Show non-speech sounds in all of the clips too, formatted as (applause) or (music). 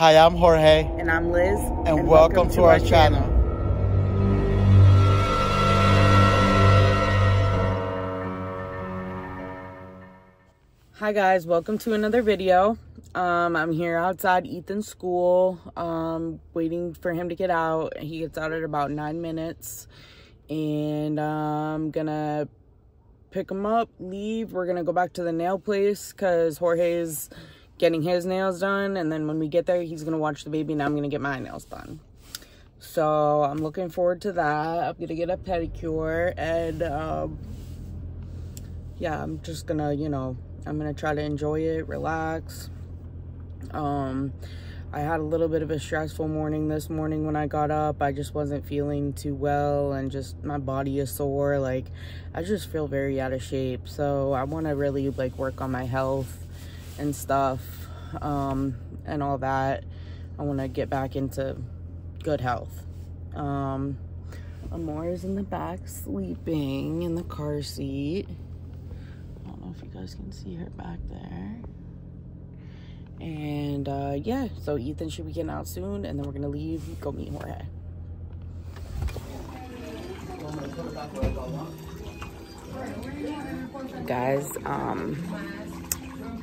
Hi, I'm Jorge. And I'm Liz. And, and welcome, welcome, to, to our, our, channel. channel. Hi guys, welcome to another video. Um, I'm here outside Ethan's school, um, waiting for him to get out. He gets out at about nine minutes. And I'm gonna pick him up, leave. We're gonna go back to the nail place because Jorge's getting his nails done. And then when we get there, he's gonna watch the baby and I'm gonna get my nails done. So I'm looking forward to that. I'm gonna get a pedicure and um, yeah, I'm just gonna, you know, I'm gonna try to enjoy it, relax. Um, I had a little bit of a stressful morning this morning when I got up. I just wasn't feeling too well and just my body is sore. Like, I just feel very out of shape. So I want to really like work on my health and stuff um, and all that. I want to get back into good health. Um, Amora's in the back sleeping in the car seat I don't know if you guys can see her back there. And uh, yeah, so Ethan should be getting out soon, and then we're gonna leave, go meet Jorge. Guys, um,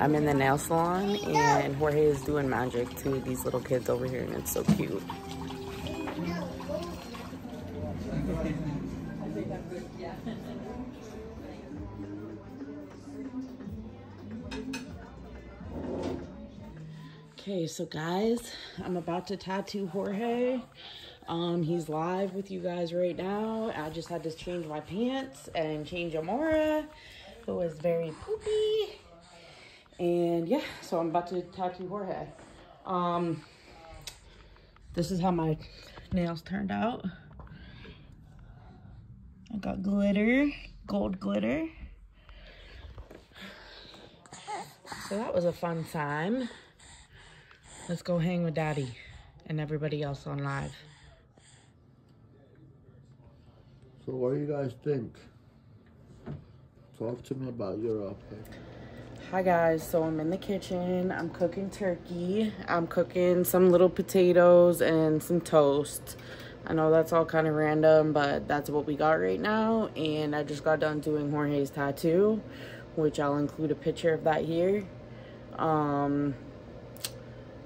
I'm in the nail salon, and Jorge is doing magic to these little kids over here, and it's so cute. Okay, so guys, I'm about to tattoo Jorge. Um, he's live with you guys right now. I just had to change my pants and change Amora, who was very poopy. And yeah, so I'm about to tattoo Jorge. Um, this is how my nails turned out. I got glitter, gold glitter. So that was a fun time. Let's go hang with Daddy and everybody else on live. So what do you guys think? Talk to me about your outfit. Hi guys, so I'm in the kitchen. I'm cooking turkey. I'm cooking some little potatoes and some toast. I know that's all kind of random, but that's what we got right now. And I just got done doing Jorge's tattoo, which I'll include a picture of that here. Um,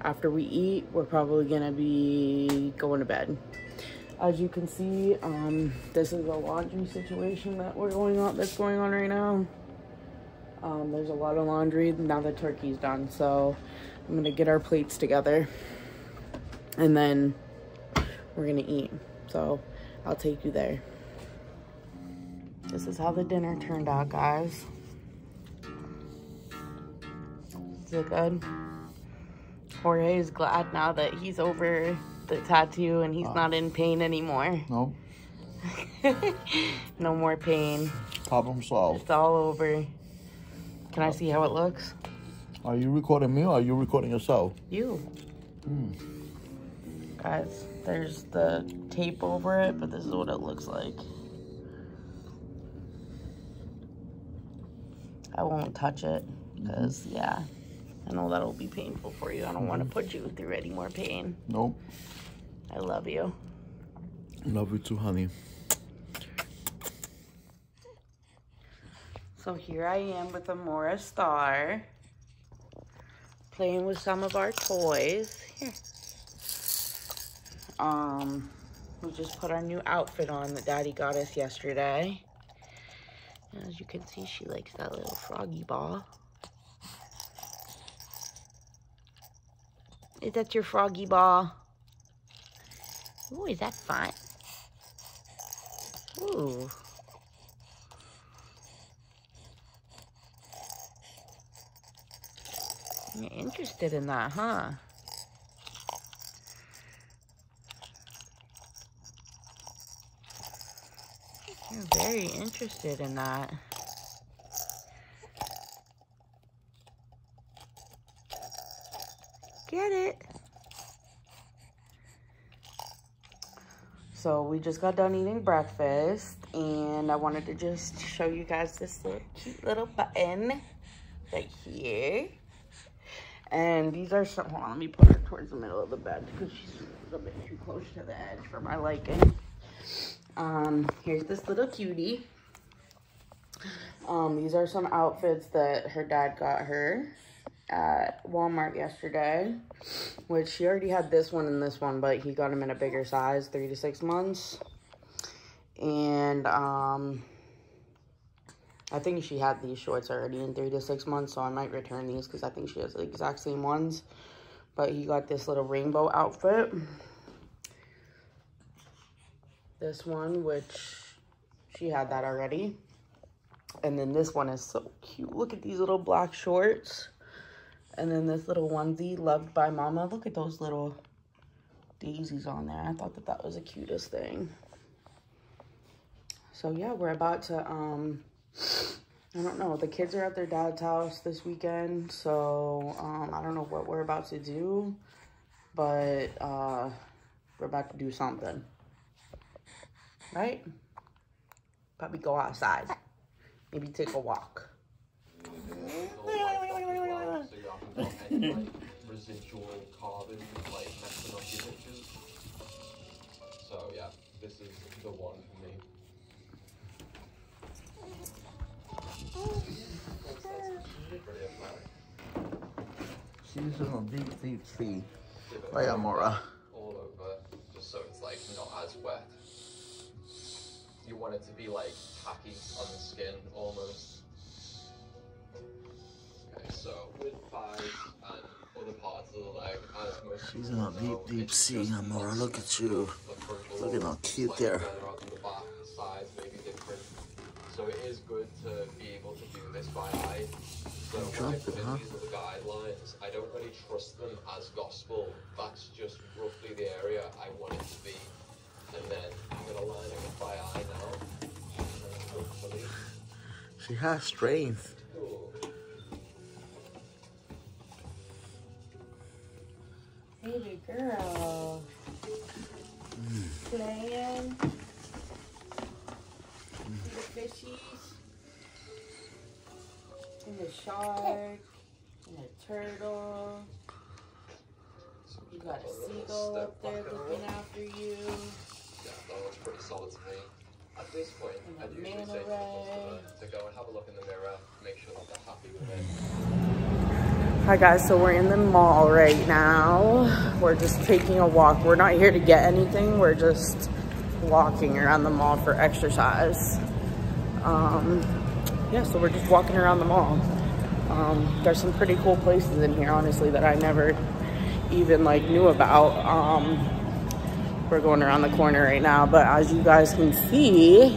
after we eat, we're probably gonna be going to bed. As you can see, um, this is a laundry situation that we're going on that's going on right now. Um, there's a lot of laundry now the turkey's done, so I'm gonna get our plates together and then we're gonna eat. So I'll take you there. This is how the dinner turned out, guys. Is it good? Jorge is glad now that he's over the tattoo and he's uh, not in pain anymore. No. (laughs) no more pain. Problem solved. It's all over. Can I see how it looks? Are you recording me or are you recording yourself? You. Mm. Guys, there's the tape over it, but this is what it looks like. I won't touch it because, mm -hmm. yeah. I know that'll be painful for you. I don't mm want to put you through any more pain. Nope. I love you. Love you too, honey. So here I am with Amora Star. Playing with some of our toys. Here. Um, we just put our new outfit on that Daddy got us yesterday. as you can see, she likes that little froggy ball. Is that your froggy ball? Ooh, is that fun? Ooh. Interested in that, huh? You're very interested in that. Get it. So we just got done eating breakfast and I wanted to just show you guys this little cute little button right here. And these are some, hold on, let me put her towards the middle of the bed because she's a bit too close to the edge for my liking. Um, here's this little cutie. Um, these are some outfits that her dad got her at Walmart yesterday, which she already had this one and this one, but he got them in a bigger size, three to six months. And, um, I think she had these shorts already in three to six months, so I might return these because I think she has the exact same ones. But he got this little rainbow outfit. This one, which she had that already. And then this one is so cute. Look at these little black shorts. And then this little onesie, loved by mama. Look at those little daisies on there. I thought that that was the cutest thing. So yeah, we're about to, um, I don't know. The kids are at their dad's house this weekend, so um, I don't know what we're about to do, but uh, we're about to do something. Right? Probably go outside. Maybe take a walk. residual carbon like messing up your pictures. So yeah, this is the one for me. She's in a deep, deep sea. Right, Amora. all over, just so it's like not as wet. You want it to be like tacky on the skin almost. Okay, so with thighs and other parts of the leg, as most She's in a deep, deep sea, Amora. Look at you. Look at how cute like they are. on the back, sides may be different. So it is good to be able to do this by eye. So when I Jumping, put in huh? these little guidelines, I don't really trust them as gospel. That's just roughly the area I want it to be. And then I'm gonna line it up by eye now. Hopefully, She has strength. Baby girl. Mm. Playing. Mm. See the fishies. And the shark. And a turtle. You got a seagull up there looking after you. Yeah, that looks pretty solid to me. At this point, And I'd usually say to the customer to go and have a look in the mirror, make sure that they're happy with it. Hi guys, so we're in the mall right now. We're just taking a walk. We're not here to get anything. We're just walking around the mall for exercise. Um, yeah, so we're just walking around the mall. Um, there's some pretty cool places in here, honestly, that I never even like knew about. Um, we're going around the corner right now, but as you guys can see,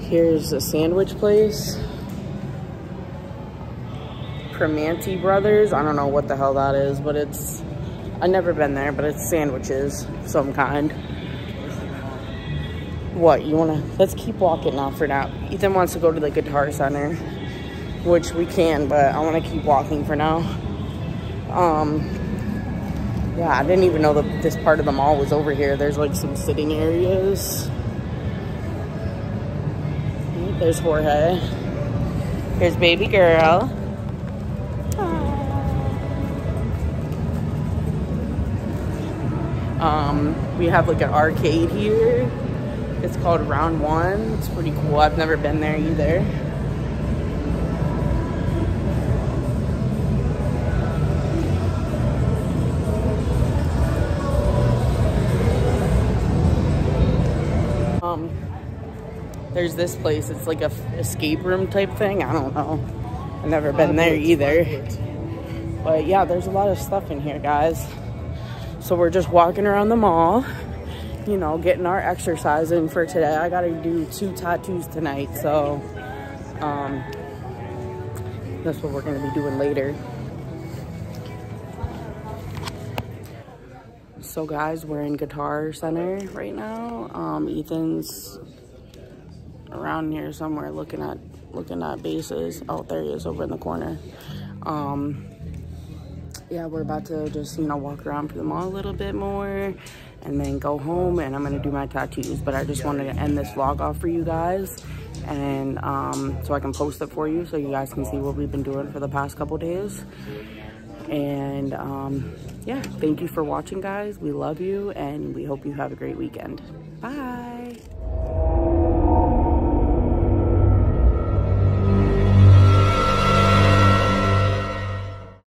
here's a sandwich place. Primanti Brothers. I don't know what the hell that is, but it's, I've never been there, but it's sandwiches of some kind. What, you wanna, let's keep walking now for now. Ethan wants to go to the Guitar Center, which we can, but I wanna keep walking for now. Um, yeah, I didn't even know that this part of the mall was over here. There's like some sitting areas. There's Jorge. Here's baby girl. Um, we have like an arcade here. It's called Round One. It's pretty cool. I've never been there either. Um, there's this place. It's like a escape room type thing. I don't know. I've never been there either. But yeah, there's a lot of stuff in here, guys. So we're just walking around the mall, you know, getting our exercise in for today. I gotta do two tattoos tonight, so um, that's what we're gonna be doing later. So guys, we're in Guitar Center right now. Um, Ethan's around here somewhere looking at looking at basses. Oh, there he is over in the corner. Um, yeah, we're about to just, you know, walk around for the mall a little bit more and then go home and I'm gonna do my tattoos. But I just wanted to end this vlog off for you guys and um, so I can post it for you so you guys can see what we've been doing for the past couple days. And um, yeah, thank you for watching, guys. We love you and we hope you have a great weekend. Bye.